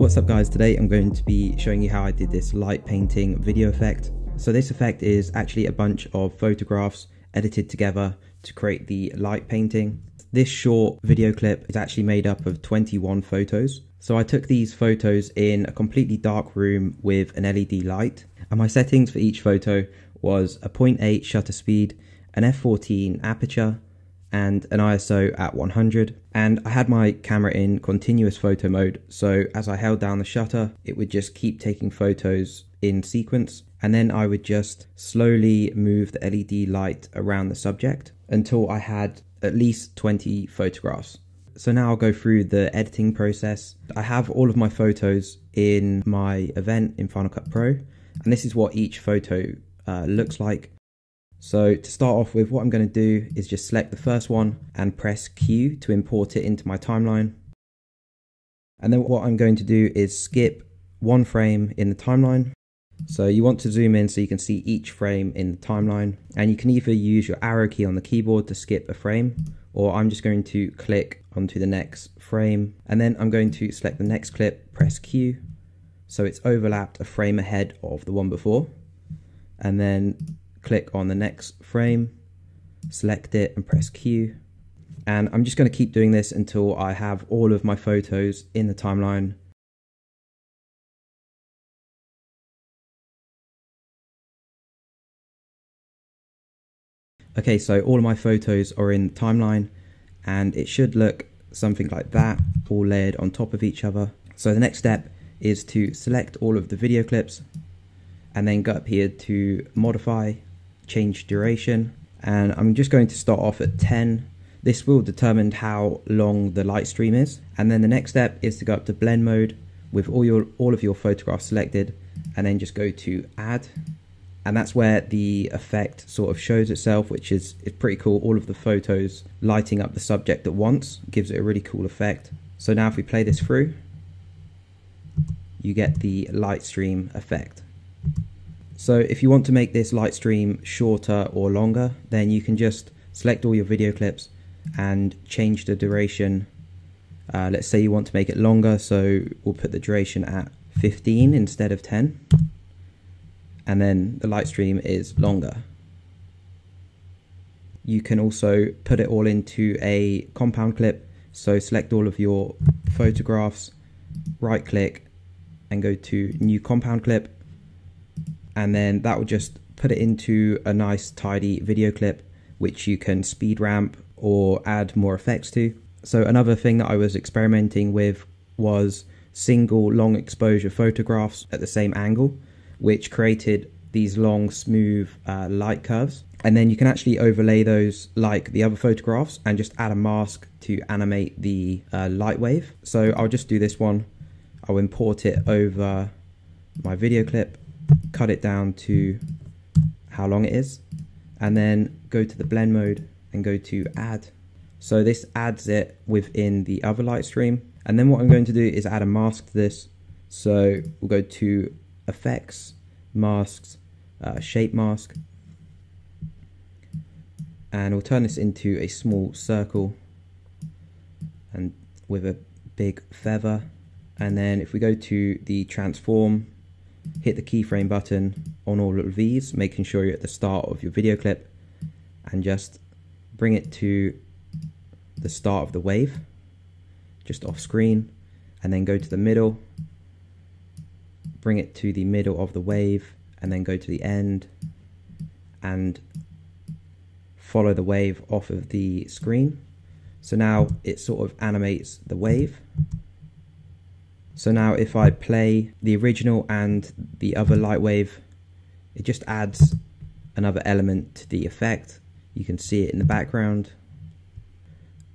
What's up guys, today I'm going to be showing you how I did this light painting video effect. So this effect is actually a bunch of photographs edited together to create the light painting. This short video clip is actually made up of 21 photos. So I took these photos in a completely dark room with an LED light and my settings for each photo was a 0.8 shutter speed, an f14 aperture, and an ISO at 100 and I had my camera in continuous photo mode so as I held down the shutter it would just keep taking photos in sequence and then I would just slowly move the LED light around the subject until I had at least 20 photographs. So now I'll go through the editing process. I have all of my photos in my event in Final Cut Pro and this is what each photo uh, looks like. So to start off with, what I'm going to do is just select the first one and press Q to import it into my timeline. And then what I'm going to do is skip one frame in the timeline. So you want to zoom in so you can see each frame in the timeline. And you can either use your arrow key on the keyboard to skip a frame, or I'm just going to click onto the next frame. And then I'm going to select the next clip, press Q. So it's overlapped a frame ahead of the one before. And then click on the next frame, select it and press Q. And I'm just going to keep doing this until I have all of my photos in the timeline. Okay, so all of my photos are in the timeline and it should look something like that, all layered on top of each other. So the next step is to select all of the video clips and then go up here to modify change duration. And I'm just going to start off at 10 this will determine how long the light stream is. And then the next step is to go up to blend mode with all your all of your photographs selected and then just go to add. And that's where the effect sort of shows itself which is, is pretty cool. All of the photos lighting up the subject at once gives it a really cool effect. So now if we play this through you get the light stream effect so if you want to make this light stream shorter or longer, then you can just select all your video clips and change the duration. Uh, let's say you want to make it longer, so we'll put the duration at 15 instead of 10. And then the light stream is longer. You can also put it all into a compound clip. So select all of your photographs, right click and go to new compound clip and then that will just put it into a nice tidy video clip which you can speed ramp or add more effects to. So another thing that I was experimenting with was single long exposure photographs at the same angle which created these long smooth uh, light curves and then you can actually overlay those like the other photographs and just add a mask to animate the uh, light wave. So I'll just do this one. I'll import it over my video clip cut it down to how long it is and then go to the blend mode and go to add. So this adds it within the other light stream and then what I'm going to do is add a mask to this. So we'll go to effects masks uh, shape mask and we'll turn this into a small circle and with a big feather. And then if we go to the transform hit the keyframe button on all of these, making sure you're at the start of your video clip and just bring it to the start of the wave, just off screen, and then go to the middle, bring it to the middle of the wave, and then go to the end and follow the wave off of the screen. So now it sort of animates the wave. So now if I play the original and the other light wave, it just adds another element to the effect. You can see it in the background.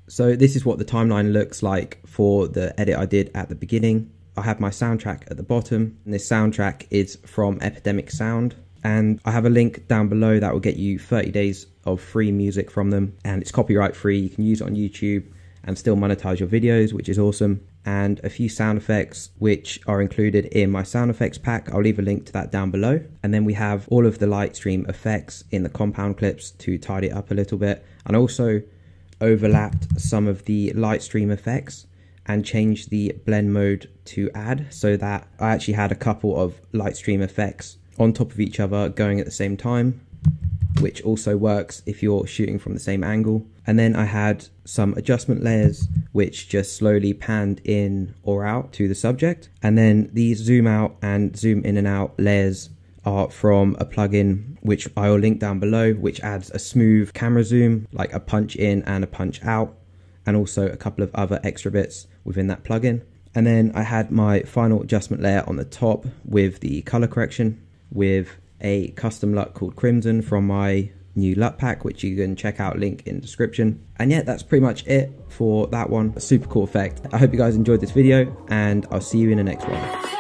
So this is what the timeline looks like for the edit I did at the beginning. I have my soundtrack at the bottom and this soundtrack is from Epidemic Sound and I have a link down below that will get you 30 days of free music from them and it's copyright free. You can use it on YouTube and still monetize your videos, which is awesome. And a few sound effects, which are included in my sound effects pack. I'll leave a link to that down below. And then we have all of the light stream effects in the compound clips to tidy it up a little bit. And also overlapped some of the light stream effects and change the blend mode to add so that I actually had a couple of light stream effects on top of each other going at the same time which also works if you're shooting from the same angle. And then I had some adjustment layers which just slowly panned in or out to the subject. And then these zoom out and zoom in and out layers are from a plugin which I will link down below, which adds a smooth camera zoom, like a punch in and a punch out, and also a couple of other extra bits within that plugin. And then I had my final adjustment layer on the top with the color correction with a custom LUT called Crimson from my new LUT pack, which you can check out, link in description. And yeah, that's pretty much it for that one. A super cool effect. I hope you guys enjoyed this video and I'll see you in the next one.